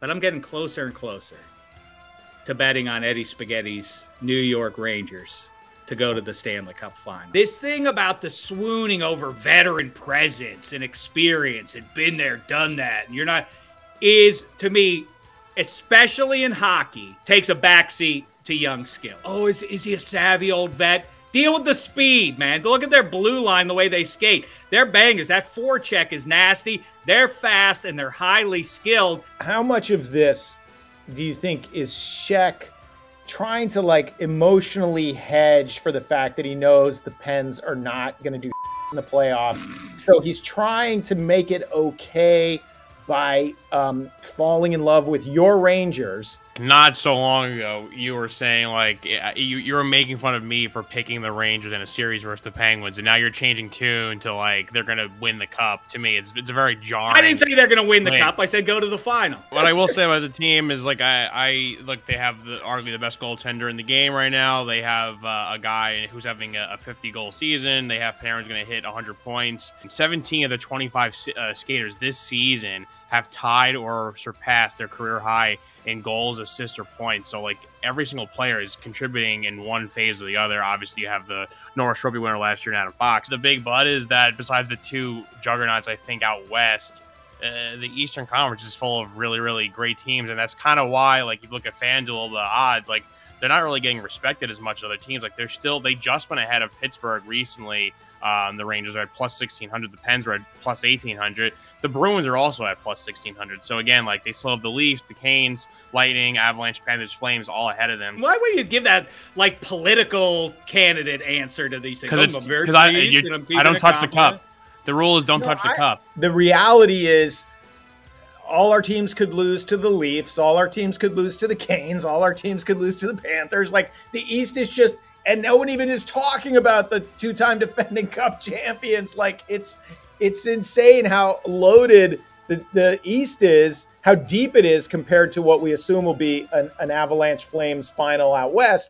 but I'm getting closer and closer to betting on Eddie Spaghetti's New York Rangers to go to the Stanley Cup final. This thing about the swooning over veteran presence and experience and been there, done that, and you're not, is to me, especially in hockey, takes a backseat to young skill. Oh, is, is he a savvy old vet? Deal with the speed, man. Look at their blue line, the way they skate. They're bangers. That forecheck is nasty. They're fast and they're highly skilled. How much of this do you think is Shek trying to like emotionally hedge for the fact that he knows the Pens are not going to do in the playoffs? So he's trying to make it okay by um, falling in love with your Rangers. Not so long ago, you were saying like you you were making fun of me for picking the Rangers in a series versus the Penguins, and now you're changing tune to like they're gonna win the cup. To me, it's it's a very jarring. I didn't say they're gonna win the Wait. cup. I said go to the final. What I will say about the team is like I I look they have the arguably the best goaltender in the game right now. They have uh, a guy who's having a, a 50 goal season. They have Panarin's gonna hit 100 points. 17 of the 25 uh, skaters this season have tied or surpassed their career high in goals, assists, or points. So like every single player is contributing in one phase or the other. Obviously, you have the Norris Trophy winner last year, Adam Fox. The big but is that besides the two juggernauts, I think out west. Uh, the Eastern Conference is full of really, really great teams, and that's kind of why, like, you look at FanDuel, the odds, like, they're not really getting respected as much as other teams. Like, they're still, they just went ahead of Pittsburgh recently um, the Rangers are at plus 1600. The Pens are at plus 1800. The Bruins are also at plus 1600. So again, like they still have the Leafs, the Canes, Lightning, Avalanche, Panthers, Flames all ahead of them. Why would you give that like political candidate answer to these things? Because I, you, I don't touch confident. the cup. The rule is don't no, touch the I, cup. The reality is all our teams could lose to the Leafs. All our teams could lose to the Canes. All our teams could lose to the Panthers. Like the East is just and no one even is talking about the two-time defending cup champions like it's it's insane how loaded the, the east is how deep it is compared to what we assume will be an, an avalanche flames final out west